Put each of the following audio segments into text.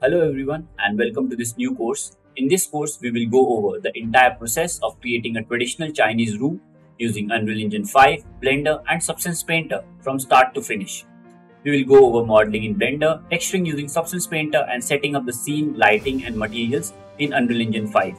Hello everyone and welcome to this new course. In this course, we will go over the entire process of creating a traditional Chinese room using Unreal Engine 5, Blender and Substance Painter from start to finish. We will go over modeling in Blender, texturing using Substance Painter and setting up the scene, lighting and materials in Unreal Engine 5.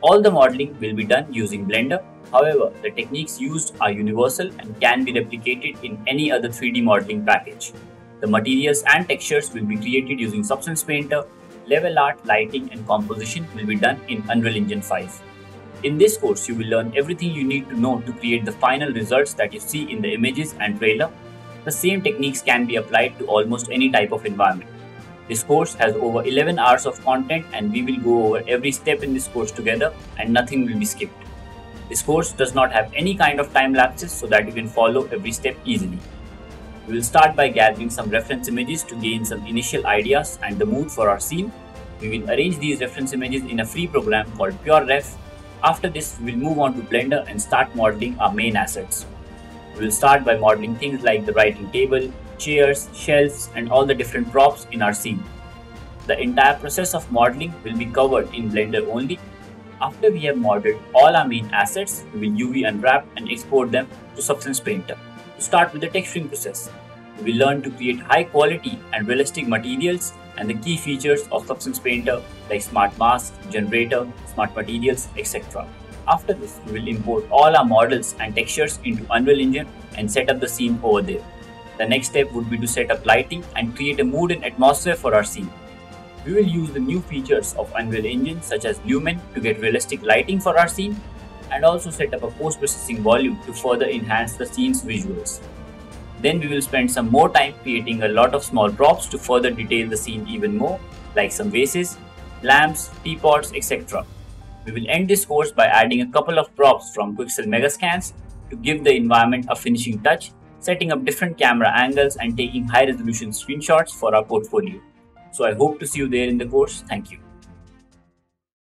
All the modeling will be done using Blender. However, the techniques used are universal and can be replicated in any other 3D modeling package. The materials and textures will be created using Substance Painter. Level art, lighting and composition will be done in Unreal Engine 5. In this course, you will learn everything you need to know to create the final results that you see in the images and trailer. The same techniques can be applied to almost any type of environment. This course has over 11 hours of content and we will go over every step in this course together and nothing will be skipped. This course does not have any kind of time lapses so that you can follow every step easily. We will start by gathering some reference images to gain some initial ideas and the mood for our scene. We will arrange these reference images in a free program called PureRef. After this, we will move on to Blender and start modeling our main assets. We will start by modeling things like the writing table, chairs, shelves, and all the different props in our scene. The entire process of modeling will be covered in Blender only. After we have modeled all our main assets, we will UV unwrap and export them to Substance Painter. To start with the texturing process, we learn to create high quality and realistic materials and the key features of Substance Painter like smart mask, generator, smart materials, etc. After this, we will import all our models and textures into Unreal Engine and set up the scene over there. The next step would be to set up lighting and create a mood and atmosphere for our scene. We will use the new features of Unreal Engine such as Lumen to get realistic lighting for our scene and also set up a post-processing volume to further enhance the scene's visuals. Then we will spend some more time creating a lot of small props to further detail the scene even more, like some vases, lamps, teapots, etc. We will end this course by adding a couple of props from Quixel Megascans to give the environment a finishing touch, setting up different camera angles and taking high resolution screenshots for our portfolio. So I hope to see you there in the course. Thank you.